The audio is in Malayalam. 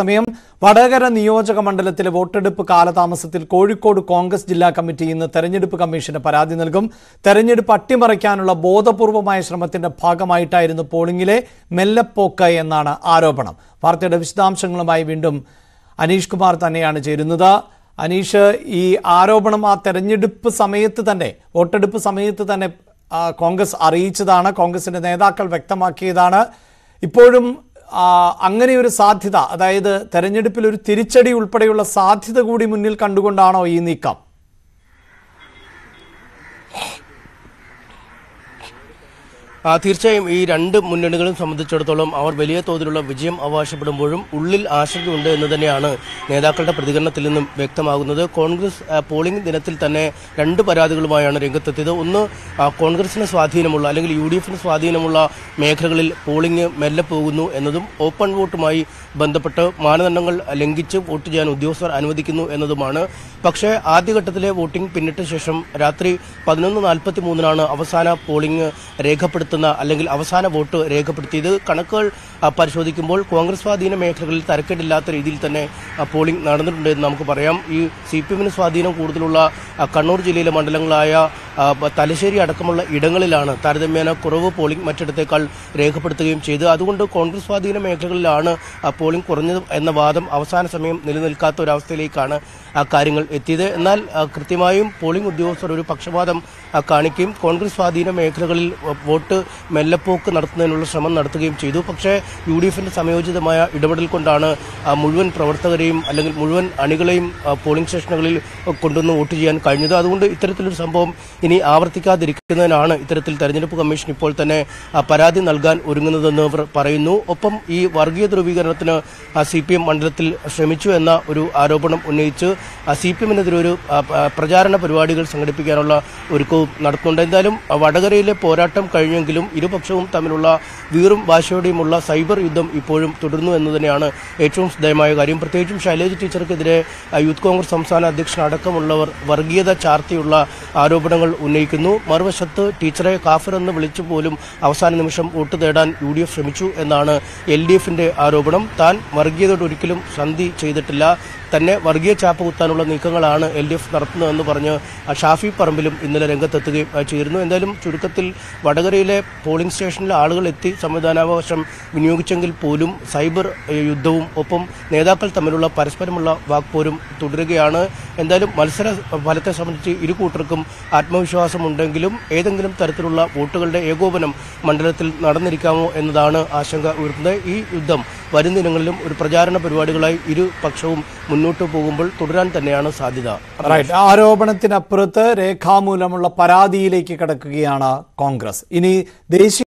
സമയം വടകര നിയോജക മണ്ഡലത്തിലെ വോട്ടെടുപ്പ് കാലതാമസത്തിൽ കോഴിക്കോട് കോൺഗ്രസ് ജില്ലാ കമ്മിറ്റി ഇന്ന് തെരഞ്ഞെടുപ്പ് കമ്മീഷന് പരാതി നൽകും. തെരഞ്ഞെടുപ്പ് അട്ടിമറിക്കാനുള്ള ബോധപൂർവമായ ശ്രമത്തിന്റെ ഭാഗമായിട്ടായിരുന്നു പോളിംഗിലെ മെല്ലപ്പോക്ക് എന്നാണ് ആരോപണം. വാർത്തയുടെ വിശദാംശങ്ങളുമായി വീണ്ടും അനീഷ് കുമാർ തന്നെയാണ് ചേരുന്നത്. അനീഷ് ഈ ആരോപണം ആ തെരഞ്ഞെടുപ്പ് സമയത്ത് തന്നെ വോട്ടെടുപ്പ് സമയത്ത് തന്നെ കോൺഗ്രസ് അറിയിച്ചതാണ്. കോൺഗ്രസിന്റെ നേതാക്കൾ വ്യക്തമാക്കിയതാണ്. ഇപ്പോഴും അങ്ങനെ ഒരു സാധ്യത അതായത് തെരഞ്ഞെടുപ്പിൽ ഒരു തിരിച്ചടി ഉൾപ്പെടെയുള്ള സാധ്യത കൂടി മുന്നിൽ കണ്ടുകൊണ്ടാണോ ഈ നീക്കം? തീർച്ചയായും ഈ രണ്ട് മുന്നണികളും സംബന്ധിച്ചിടത്തോളം അവർ വലിയ തോതിലുള്ള വിജയം അവകാശപ്പെടുമ്പോഴും ഉള്ളിൽ ആശങ്കയുണ്ട് എന്ന് തന്നെയാണ് നേതാക്കളുടെ പ്രതികരണത്തിൽ നിന്നും വ്യക്തമാകുന്നത്. കോൺഗ്രസ് പോളിംഗ് ദിനത്തിൽ തന്നെ രണ്ട് പരാതികളുമായാണ് രംഗത്തെത്തിയത്. ഒന്ന് കോൺഗ്രസിന് സ്വാധീനമുള്ള അല്ലെങ്കിൽ യു ഡി എഫിന് സ്വാധീനമുള്ള മേഖലകളിൽ പോളിംഗ് മെല്ലെ പോകുന്നു എന്നതും ഓപ്പൺ വോട്ടുമായി ബന്ധപ്പെട്ട് മാനദണ്ഡങ്ങൾ ലംഘിച്ച് വോട്ട് ചെയ്യാൻ ഉദ്യോഗസ്ഥർ അനുവദിക്കുന്നു എന്നതുമാണ്. പക്ഷേ ആദ്യഘട്ടത്തിലെ വോട്ടിംഗ് പിന്നിട്ട ശേഷം രാത്രി പതിനൊന്ന് നാൽപ്പത്തി മൂന്നിനാണ് അവസാന പോളിംഗ് രേഖപ്പെടുത്തുന്ന അല്ലെങ്കിൽ അവസാന വോട്ട് രേഖപ്പെടുത്തിയത് കണക്കുകൾ പരിശോധിക്കുമ്പോൾ കോൺഗ്രസ് സ്വാധീന മേഖലകളിൽ തരക്കേടില്ലാത്ത രീതിയിൽ തന്നെ പോളിംഗ് നടന്നിട്ടുണ്ട് എന്ന് നമുക്ക് പറയാം. ഈ സി പി എമ്മിന് സ്വാധീനം കൂടുതലുള്ള കണ്ണൂർ ജില്ലയിലെ മണ്ഡലങ്ങളായ തലശ്ശേരി അടക്കമുള്ള ഇടങ്ങളിലാണ് താരതമ്യേന കുറവ് പോളിംഗ് മറ്റിടത്തേക്കാൾ രേഖപ്പെടുത്തുകയും ചെയ്ത് അതുകൊണ്ട് കോൺഗ്രസ് സ്വാധീന മേഖലകളിലാണ് പോളിംഗ് കുറഞ്ഞത് എന്ന വാദം അവസാന സമയം നിലനിൽക്കാത്ത ഒരവസ്ഥയിലേക്കാണ് കാര്യങ്ങൾ എത്തിയത്. എന്നാൽ കൃത്യമായും പോളിംഗ് ഉദ്യോഗസ്ഥർ ഒരു പക്ഷപാതം കാണിക്കുകയും കോൺഗ്രസ് സ്വാധീന മേഖലകളിൽ വോട്ട് മെല്ലപ്പോക്ക് നടത്തുന്നതിനുള്ള ശ്രമം നടത്തുകയും ചെയ്തു. പക്ഷേ യു ഡി എഫിന്റെ സമയോചിതമായ ഇടപെടൽ കൊണ്ടാണ് മുഴുവൻ പ്രവർത്തകരെയും അല്ലെങ്കിൽ മുഴുവൻ അണികളെയും പോളിംഗ് സ്റ്റേഷനുകളിൽ കൊണ്ടുവന്ന് വോട്ട് ചെയ്യാൻ കഴിഞ്ഞത്. അതുകൊണ്ട് ഇത്തരത്തിലൊരു സംഭവം ഇനി ആവർത്തിക്കാതിരിക്കുന്നതിനാണ് ഇത്തരത്തിൽ തെരഞ്ഞെടുപ്പ് കമ്മീഷൻ ഇപ്പോൾ തന്നെ പരാതി നൽകാൻ ഒരുങ്ങുന്നതെന്ന് പറയുന്നു. ഒപ്പം ഈ വർഗീയ ധ്രുവീകരണത്തിന് സി പി എം മണ്ഡലത്തിൽ ശ്രമിച്ചു എന്ന ഒരു ആരോപണം ഉന്നയിച്ച് സി പി എമ്മിനെതിരെ ഒരു പ്രചാരണ പരിപാടികൾ സംഘടിപ്പിക്കാനുള്ള ഒരുക്കവും നടത്തുന്നുണ്ട്. എന്തായാലും വടകരയിലെ പോരാട്ടം കഴിഞ്ഞെങ്കിലും ഇരുപക്ഷവും തമ്മിലുള്ള വീറും വാശിയോടെയുമുള്ള സൈബർ യുദ്ധം ഇപ്പോഴും തുടരുന്നു എന്ന് തന്നെയാണ് ഏറ്റവും ശ്രദ്ധേയമായ കാര്യം. പ്രത്യേകിച്ചും ശൈലജ ടീച്ചർക്കെതിരെ യൂത്ത് കോൺഗ്രസ് സംസ്ഥാന അധ്യക്ഷൻ അടക്കമുള്ളവർ വർഗീയത ചാർത്തിയുള്ള ആരോപണങ്ങൾ ഉന്നയിക്കുന്നു. മറുവശത്ത് ടീച്ചറെ കാഫർ എന്ന് വിളിച്ചു പോലും അവസാന നിമിഷം വോട്ട് തേടാൻ യു ഡി എഫ് ശ്രമിച്ചു എന്നാണ് എൽ ഡി എഫിന്റെ ആരോപണം. താൻ വർഗീയതയോട് ഒരിക്കലും സന്ധി ചെയ്തിട്ടില്ല. തന്നെ വർഗീയ ചാപ്പ് കുത്താനുള്ള നീക്കങ്ങളാണ് എൽ ഡി എഫ് നടത്തുന്നതെന്ന് പറഞ്ഞ് ഷാഫി പറമ്പിലും ഇന്നലെ രംഗത്തെത്തുകയും ചെയ്തിരുന്നു. എന്തായാലും ചുരുക്കത്തിൽ വടകരയിലെ പോളിംഗ് സ്റ്റേഷനിൽ ആളുകൾ എത്തി സംവിധാനാവകാശം വിനിയോഗിച്ചെങ്കിൽ പോലും സൈബർ യുദ്ധവും ഒപ്പം നേതാക്കൾ തമ്മിലുള്ള പരസ്പരമുള്ള വാക്പോരും തുടരുകയാണ്. എന്തായാലും മത്സര ഫലത്തെ സംബന്ധിച്ച് ഇരു കൂട്ടർക്കും ആത്മവിശ്വാസമുണ്ടെങ്കിലും ഏതെങ്കിലും തരത്തിലുള്ള വോട്ടുകളുടെ ഏകോപനം മണ്ഡലത്തിൽ നടന്നിരിക്കാമോ എന്നതാണ് ആശങ്ക ഉയർത്തുന്നത്. ഈ യുദ്ധം വരും ദിനങ്ങളിലും ഒരു പ്രചാരണ പരിപാടികളായി ഇരു പക്ഷവും മുന്നോട്ട് പോകുമ്പോൾ തുടരാൻ തന്നെയാണ് സാധ്യത. ആരോപണത്തിനപ്പുറത്ത് രേഖാമൂലമുള്ള പരാതിയിലേക്ക് കടക്കുകയാണ് കോൺഗ്രസ്. ഇനി ദേശീയ